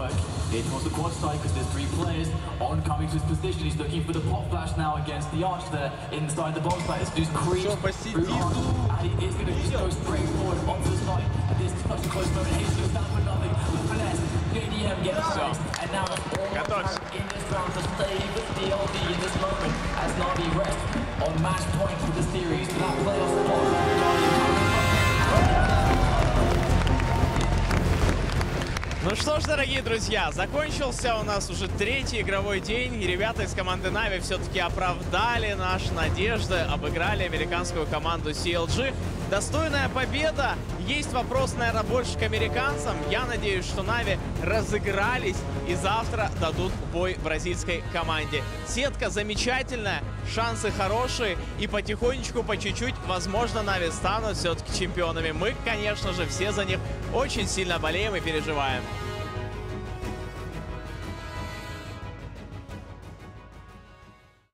work. Here comes the quad side because there's three players. On coming to his position, he's looking for the pop flash now against the arch there inside the box side. It's just creeps through arch, and he is going to just go straight forward onto the side. This is such a close moment. Hayes goes down for nothing. With finesse, JDM gets the and now it's in this round to stay with DLD in this moment as Na'Vi rests on match point for the Ну что ж, дорогие друзья, закончился у нас уже третий игровой день, и ребята из команды Na'Vi все-таки оправдали наши надежды, обыграли американскую команду CLG. Достойная победа. Есть вопрос, наверное, больше к американцам. Я надеюсь, что Na'Vi разыгрались и завтра дадут бой бразильской команде. Сетка замечательная, шансы хорошие, и потихонечку, по чуть-чуть, возможно, Na'Vi станут все-таки чемпионами. Мы, конечно же, все за них очень сильно болеем и переживаем.